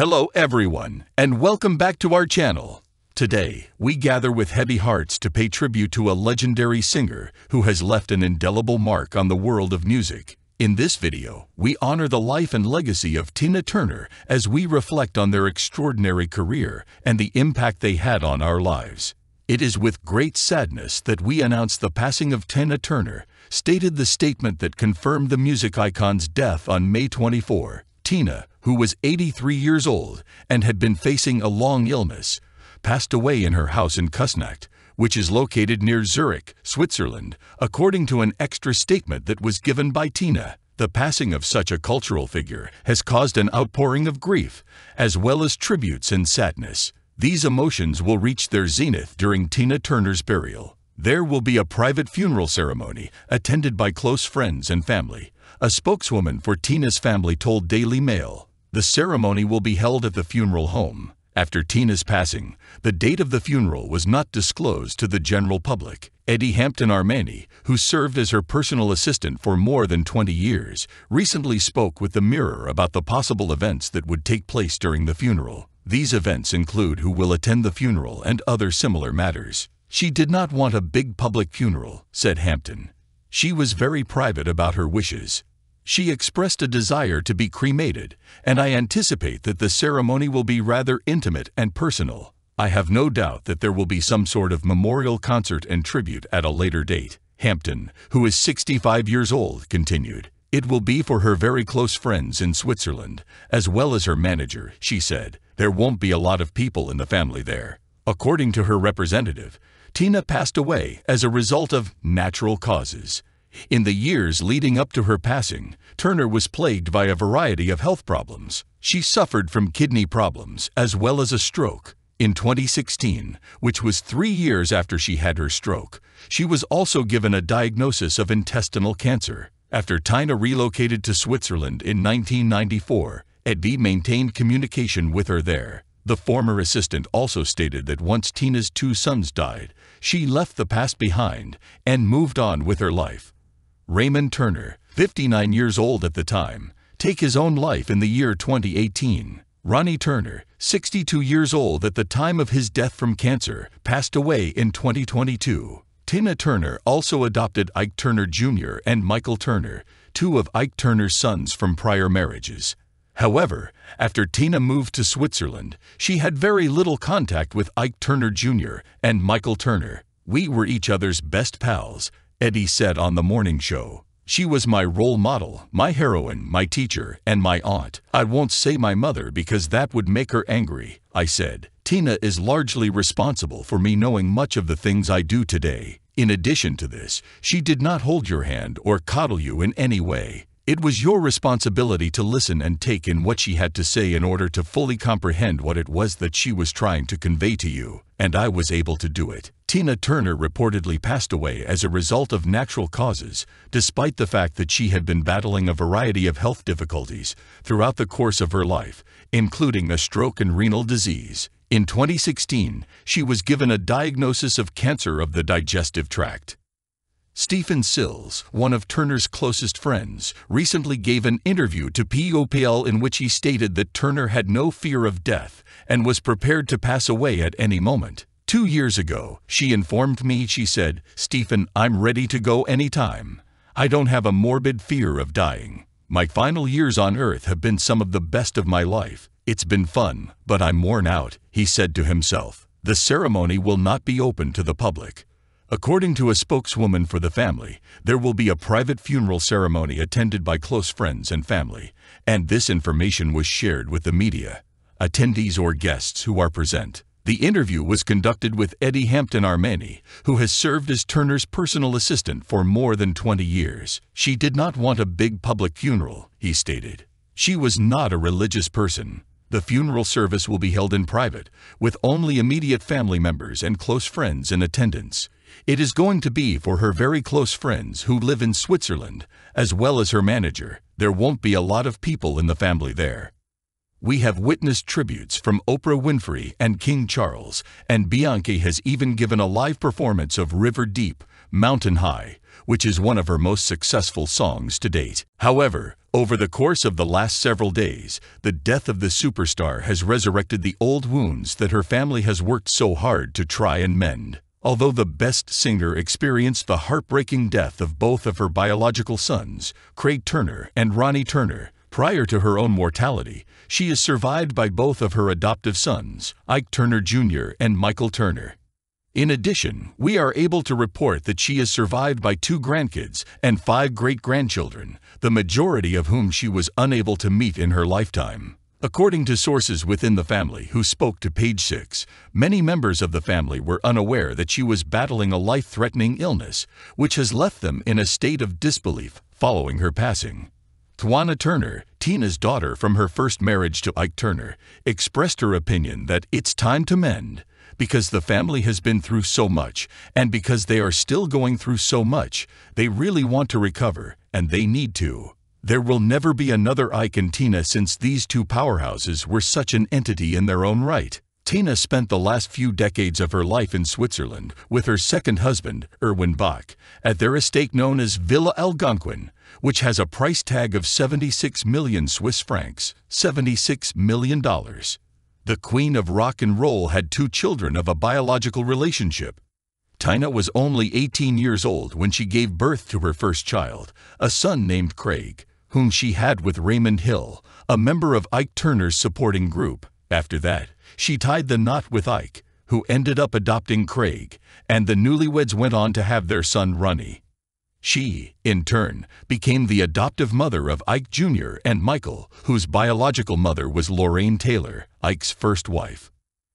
Hello, everyone, and welcome back to our channel. Today, we gather with heavy hearts to pay tribute to a legendary singer who has left an indelible mark on the world of music. In this video, we honor the life and legacy of Tina Turner as we reflect on their extraordinary career and the impact they had on our lives. It is with great sadness that we announce the passing of Tina Turner, stated the statement that confirmed the music icon's death on May 24. Tina, who was 83 years old and had been facing a long illness, passed away in her house in Küsnacht, which is located near Zurich, Switzerland, according to an extra statement that was given by Tina. The passing of such a cultural figure has caused an outpouring of grief, as well as tributes and sadness. These emotions will reach their zenith during Tina Turner's burial. There will be a private funeral ceremony attended by close friends and family. A spokeswoman for Tina's family told Daily Mail, the ceremony will be held at the funeral home. After Tina's passing, the date of the funeral was not disclosed to the general public. Eddie Hampton Armani, who served as her personal assistant for more than 20 years, recently spoke with the Mirror about the possible events that would take place during the funeral. These events include who will attend the funeral and other similar matters. She did not want a big public funeral, said Hampton. She was very private about her wishes. She expressed a desire to be cremated, and I anticipate that the ceremony will be rather intimate and personal. I have no doubt that there will be some sort of memorial concert and tribute at a later date. Hampton, who is 65 years old, continued. It will be for her very close friends in Switzerland, as well as her manager, she said. There won't be a lot of people in the family there. According to her representative, Tina passed away as a result of natural causes. In the years leading up to her passing, Turner was plagued by a variety of health problems. She suffered from kidney problems as well as a stroke. In 2016, which was three years after she had her stroke, she was also given a diagnosis of intestinal cancer. After Tina relocated to Switzerland in 1994, Eddie maintained communication with her there. The former assistant also stated that once Tina's two sons died, she left the past behind and moved on with her life. Raymond Turner, 59 years old at the time, take his own life in the year 2018. Ronnie Turner, 62 years old at the time of his death from cancer, passed away in 2022. Tina Turner also adopted Ike Turner Jr. and Michael Turner, two of Ike Turner's sons from prior marriages. However, after Tina moved to Switzerland, she had very little contact with Ike Turner Jr. and Michael Turner. We were each other's best pals, Eddie said on the morning show. She was my role model, my heroine, my teacher, and my aunt. I won't say my mother because that would make her angry, I said. Tina is largely responsible for me knowing much of the things I do today. In addition to this, she did not hold your hand or coddle you in any way. It was your responsibility to listen and take in what she had to say in order to fully comprehend what it was that she was trying to convey to you, and I was able to do it. Tina Turner reportedly passed away as a result of natural causes, despite the fact that she had been battling a variety of health difficulties throughout the course of her life, including a stroke and renal disease. In 2016, she was given a diagnosis of cancer of the digestive tract. Stephen Sills, one of Turner's closest friends, recently gave an interview to People in which he stated that Turner had no fear of death and was prepared to pass away at any moment. Two years ago, she informed me, she said, Stephen, I'm ready to go anytime. I don't have a morbid fear of dying. My final years on earth have been some of the best of my life. It's been fun, but I'm worn out, he said to himself. The ceremony will not be open to the public. According to a spokeswoman for the family, there will be a private funeral ceremony attended by close friends and family, and this information was shared with the media, attendees or guests who are present. The interview was conducted with Eddie Hampton Armani, who has served as Turner's personal assistant for more than 20 years. She did not want a big public funeral, he stated. She was not a religious person. The funeral service will be held in private, with only immediate family members and close friends in attendance. It is going to be for her very close friends who live in Switzerland, as well as her manager. There won't be a lot of people in the family there. We have witnessed tributes from Oprah Winfrey and King Charles, and Beyoncé has even given a live performance of River Deep, Mountain High, which is one of her most successful songs to date. However, Over the course of the last several days, the death of the superstar has resurrected the old wounds that her family has worked so hard to try and mend. Although the best singer experienced the heartbreaking death of both of her biological sons, Craig Turner and Ronnie Turner, prior to her own mortality, she is survived by both of her adoptive sons, Ike Turner Jr. and Michael Turner. In addition, we are able to report that she is survived by two grandkids and five great-grandchildren, the majority of whom she was unable to meet in her lifetime. According to sources within the family who spoke to Page Six, many members of the family were unaware that she was battling a life-threatening illness, which has left them in a state of disbelief following her passing. Twana Turner, Tina's daughter from her first marriage to Ike Turner, expressed her opinion that it's time to mend because the family has been through so much, and because they are still going through so much, they really want to recover, and they need to. There will never be another Ike and Tina since these two powerhouses were such an entity in their own right. Tina spent the last few decades of her life in Switzerland with her second husband, Erwin Bach, at their estate known as Villa Algonquin, which has a price tag of 76 million Swiss francs, $76 million. The queen of rock and roll had two children of a biological relationship. Tina was only 18 years old when she gave birth to her first child, a son named Craig, whom she had with Raymond Hill, a member of Ike Turner's supporting group. After that, she tied the knot with Ike, who ended up adopting Craig, and the newlyweds went on to have their son Ronnie. She, in turn, became the adoptive mother of Ike Jr. and Michael, whose biological mother was Lorraine Taylor, Ike's first wife.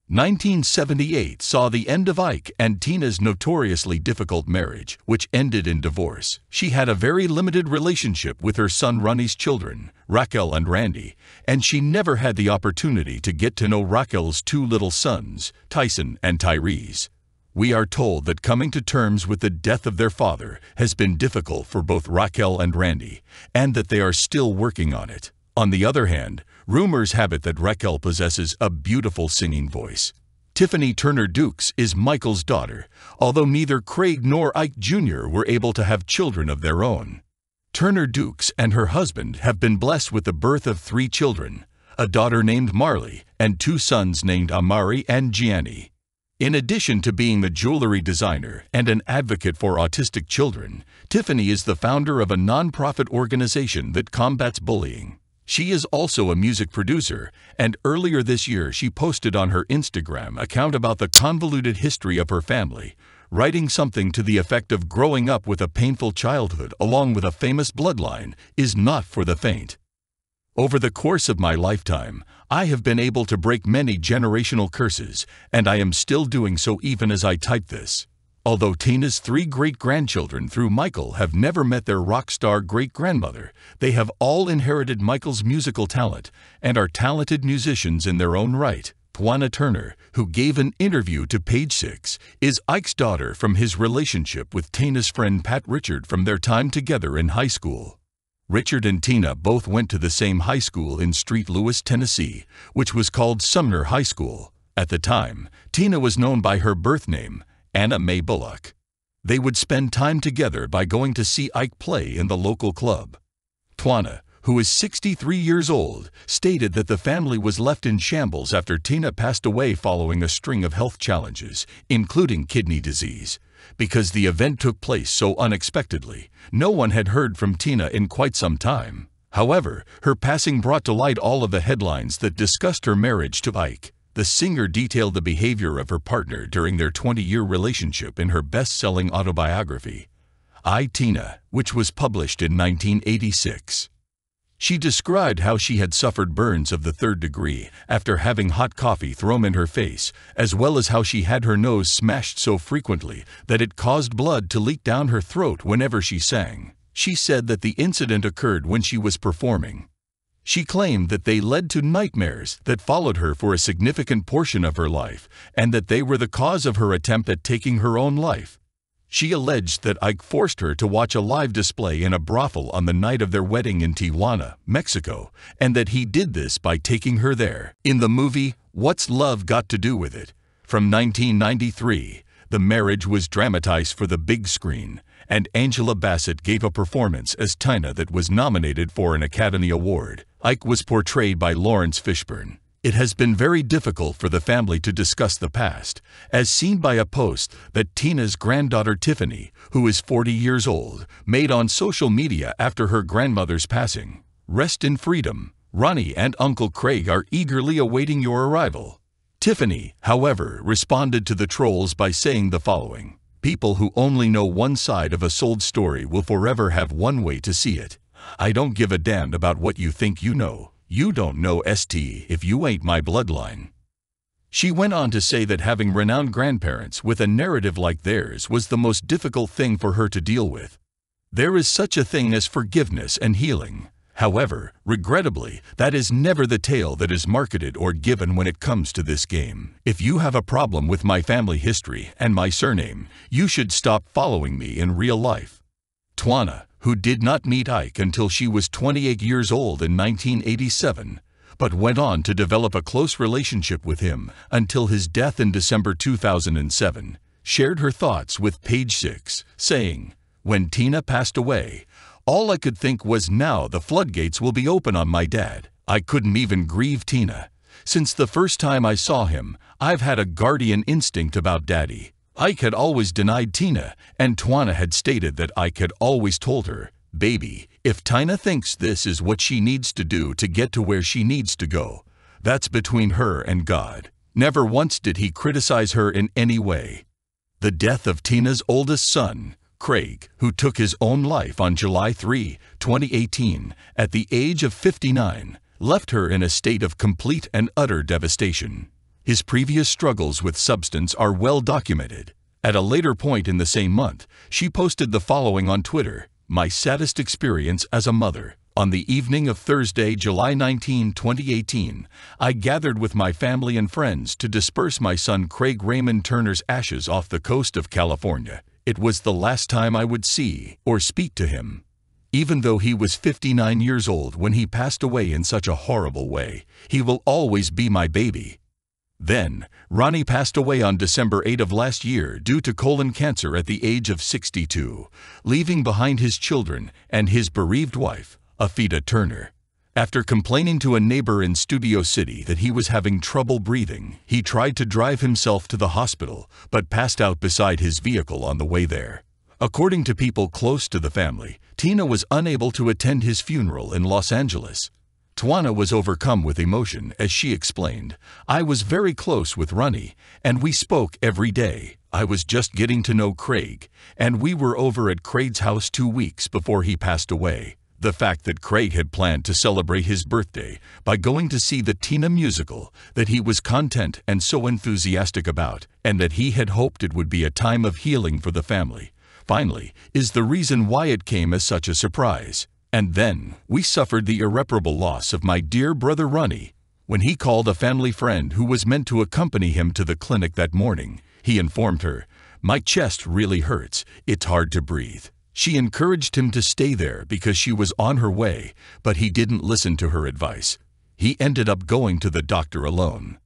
1978 saw the end of Ike and Tina's notoriously difficult marriage, which ended in divorce. She had a very limited relationship with her son Ronnie's children, Raquel and Randy, and she never had the opportunity to get to know Raquel's two little sons, Tyson and Tyrese. We are told that coming to terms with the death of their father has been difficult for both Raquel and Randy, and that they are still working on it. On the other hand, rumors have it that Raquel possesses a beautiful singing voice. Tiffany Turner Dukes is Michael's daughter, although neither Craig nor Ike Jr. were able to have children of their own. Turner Dukes and her husband have been blessed with the birth of three children, a daughter named Marley and two sons named Amari and Gianni. In addition to being the jewelry designer and an advocate for autistic children, Tiffany is the founder of a nonprofit organization that combats bullying. She is also a music producer, and earlier this year she posted on her Instagram account about the convoluted history of her family, writing something to the effect of growing up with a painful childhood along with a famous bloodline is not for the faint. Over the course of my lifetime, I have been able to break many generational curses, and I am still doing so even as I type this. Although Tina's three great-grandchildren through Michael have never met their rock star great-grandmother, they have all inherited Michael's musical talent and are talented musicians in their own right. Twana Turner, who gave an interview to Page Six, is Ike's daughter from his relationship with Tina's friend Pat Richard from their time together in high school. Richard and Tina both went to the same high school in St. Louis, Tennessee, which was called Sumner High School. At the time, Tina was known by her birth name, Anna Mae Bullock. They would spend time together by going to see Ike play in the local club. Twana, who is 63 years old, stated that the family was left in shambles after Tina passed away following a string of health challenges, including kidney disease. Because the event took place so unexpectedly, no one had heard from Tina in quite some time. However, her passing brought to light all of the headlines that discussed her marriage to Ike. The singer detailed the behavior of her partner during their 20-year relationship in her best-selling autobiography, I, Tina, which was published in 1986. She described how she had suffered burns of the third degree after having hot coffee thrown in her face, as well as how she had her nose smashed so frequently that it caused blood to leak down her throat whenever she sang. She said that the incident occurred when she was performing. She claimed that they led to nightmares that followed her for a significant portion of her life and that they were the cause of her attempt at taking her own life. She alleged that Ike forced her to watch a live display in a brothel on the night of their wedding in Tijuana, Mexico, and that he did this by taking her there. In the movie What's Love Got to Do with It? from 1993, the marriage was dramatized for the big screen, and Angela Bassett gave a performance as Tina that was nominated for an Academy Award. Ike was portrayed by Laurence Fishburne. It has been very difficult for the family to discuss the past, as seen by a post that Tina's granddaughter Tiffany, who is 40 years old, made on social media after her grandmother's passing. Rest in freedom. Ronnie and Uncle Craig are eagerly awaiting your arrival. Tiffany, however, responded to the trolls by saying the following. People who only know one side of a sold story will forever have one way to see it. I don't give a damn about what you think you know. You don't know ST if you ain't my bloodline. She went on to say that having renowned grandparents with a narrative like theirs was the most difficult thing for her to deal with. There is such a thing as forgiveness and healing. However, regrettably, that is never the tale that is marketed or given when it comes to this game. If you have a problem with my family history and my surname, you should stop following me in real life. Twana, who did not meet Ike until she was 28 years old in 1987, but went on to develop a close relationship with him until his death in December 2007, shared her thoughts with Page Six, saying, When Tina passed away, all I could think was now the floodgates will be open on my dad. I couldn't even grieve Tina. Since the first time I saw him, I've had a guardian instinct about daddy. Ike had always denied Tina, and Twana had stated that Ike had always told her, Baby, if Tina thinks this is what she needs to do to get to where she needs to go, that's between her and God. Never once did he criticize her in any way. The death of Tina's oldest son, Craig, who took his own life on July 3, 2018, at the age of 59, left her in a state of complete and utter devastation. His previous struggles with substance are well documented. At a later point in the same month, she posted the following on Twitter My saddest experience as a mother. On the evening of Thursday, July 19, 2018, I gathered with my family and friends to disperse my son Craig Raymond Turner's ashes off the coast of California. It was the last time I would see or speak to him. Even though he was 59 years old when he passed away in such a horrible way, he will always be my baby. Then, Ronnie passed away on December 8 of last year due to colon cancer at the age of 62, leaving behind his children and his bereaved wife, Afida Turner. After complaining to a neighbor in Studio City that he was having trouble breathing, he tried to drive himself to the hospital but passed out beside his vehicle on the way there. According to people close to the family, Tina was unable to attend his funeral in Los Angeles. Twana was overcome with emotion as she explained, I was very close with Ronnie, and we spoke every day. I was just getting to know Craig, and we were over at Craig's house two weeks before he passed away. The fact that Craig had planned to celebrate his birthday by going to see the Tina musical that he was content and so enthusiastic about, and that he had hoped it would be a time of healing for the family, finally, is the reason why it came as such a surprise. And then we suffered the irreparable loss of my dear brother Ronnie. When he called a family friend who was meant to accompany him to the clinic that morning, he informed her, My chest really hurts. It's hard to breathe. She encouraged him to stay there because she was on her way, but he didn't listen to her advice. He ended up going to the doctor alone.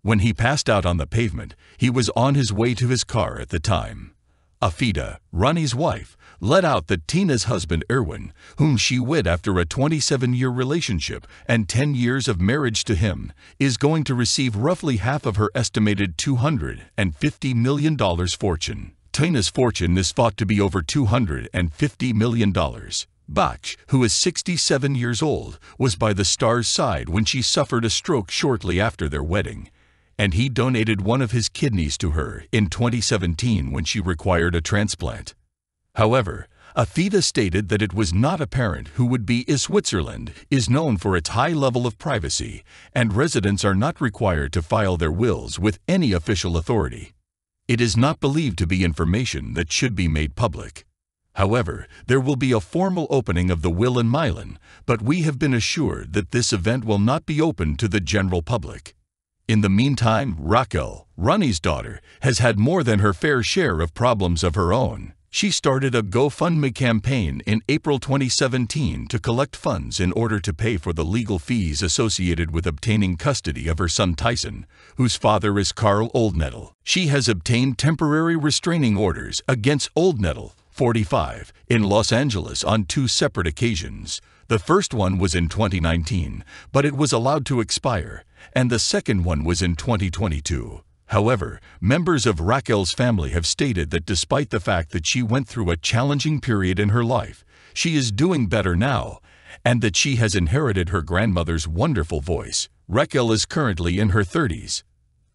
When he passed out on the pavement, he was on his way to his car at the time. Afida, Ronnie's wife, let out that Tina's husband Erwin, whom she wed after a 27-year relationship and 10 years of marriage to him, is going to receive roughly half of her estimated $250 million fortune. Tina's fortune is thought to be over $250 million. Bach, who is 67 years old, was by the star's side when she suffered a stroke shortly after their wedding, and he donated one of his kidneys to her in 2017 when she required a transplant. However, Afida stated that it was not apparent who would be is Switzerland is known for its high level of privacy, and residents are not required to file their wills with any official authority. It is not believed to be information that should be made public. However, there will be a formal opening of the will in Meilen, but we have been assured that this event will not be open to the general public. In the meantime, Raquel, Ronnie's daughter, has had more than her fair share of problems of her own. She started a GoFundMe campaign in April 2017 to collect funds in order to pay for the legal fees associated with obtaining custody of her son Tyson, whose father is Carl Oldnettel. She has obtained temporary restraining orders against Oldnettel 45, in Los Angeles on two separate occasions. The first one was in 2019, but it was allowed to expire, and the second one was in 2022. However, members of Raquel's family have stated that despite the fact that she went through a challenging period in her life, she is doing better now, and that she has inherited her grandmother's wonderful voice. Raquel is currently in her 30s.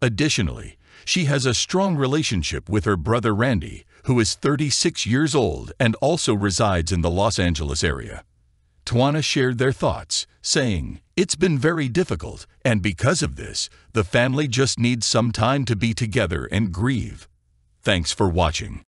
Additionally, she has a strong relationship with her brother Randy, who is 36 years old and also resides in the Los Angeles area. Twana shared their thoughts, saying, It's been very difficult, and because of this, the family just needs some time to be together and grieve. Thanks for watching.